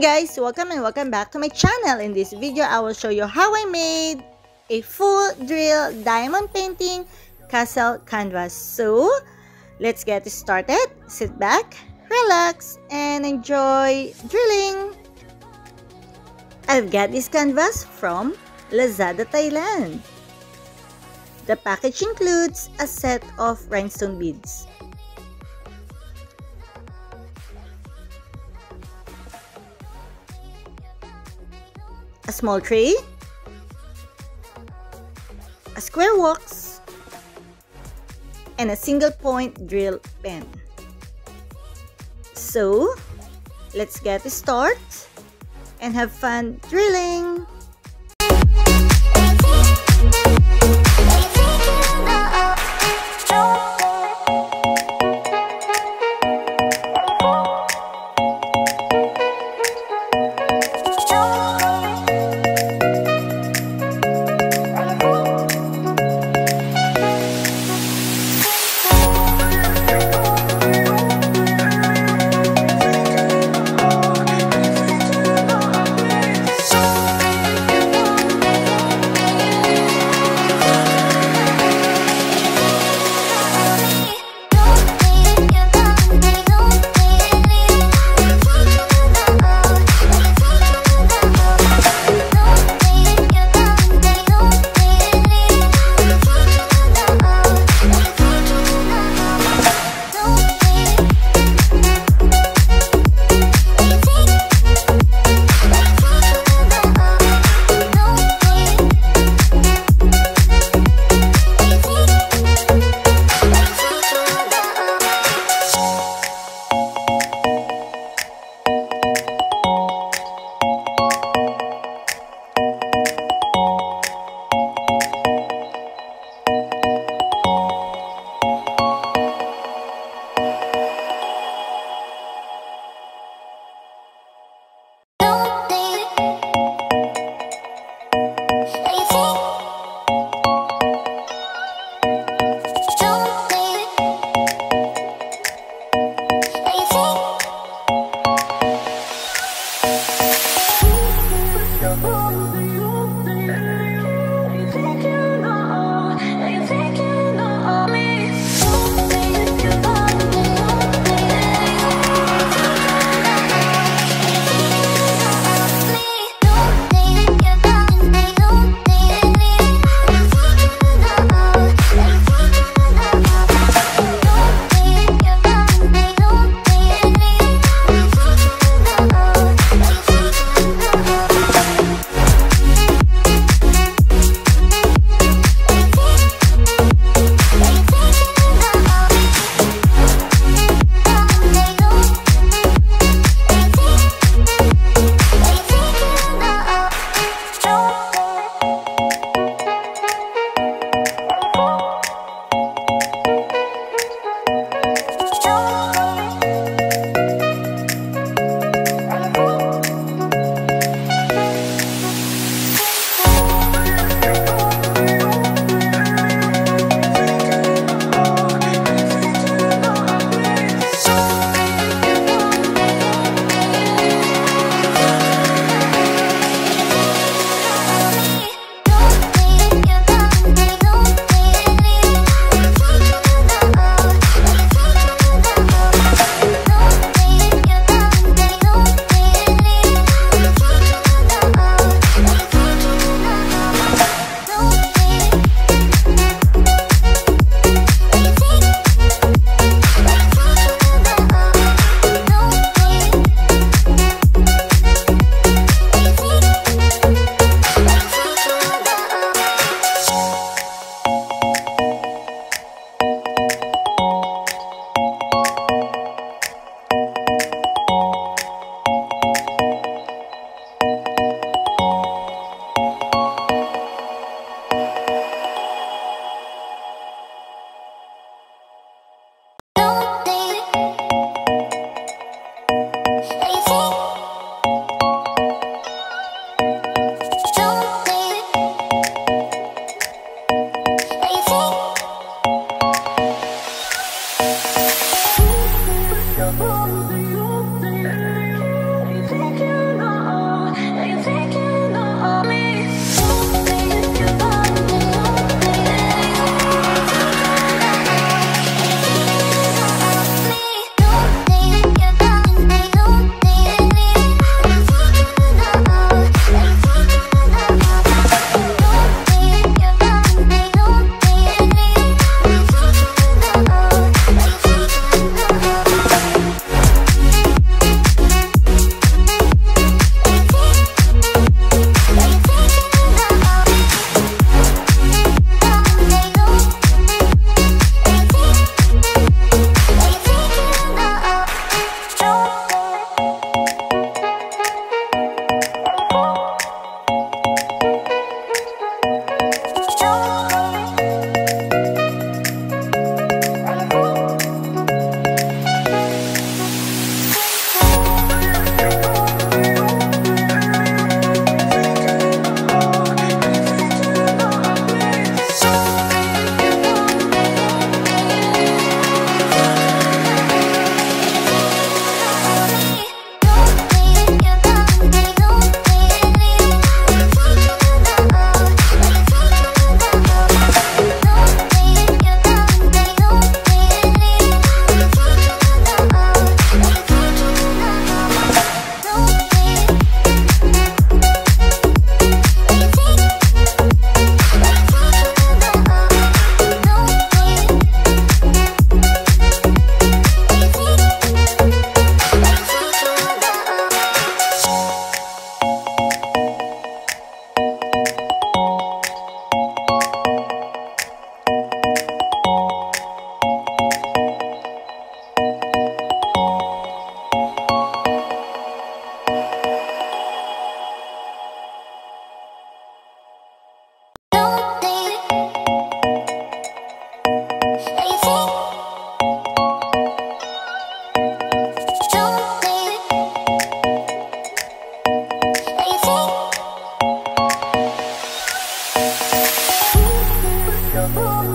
guys, welcome and welcome back to my channel. In this video, I will show you how I made a full drill diamond painting castle canvas. So, let's get started. Sit back, relax, and enjoy drilling. I've got this canvas from Lazada, Thailand. The package includes a set of rhinestone beads. Small tray, a square wax, and a single point drill pen. So, let's get started and have fun drilling! 有多？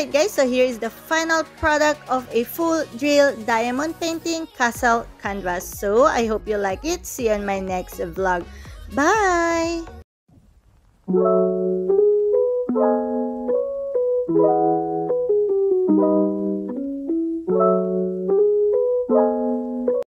Alright guys, so here is the final product of a full drill diamond painting castle canvas. So I hope you like it. See you in my next vlog. Bye!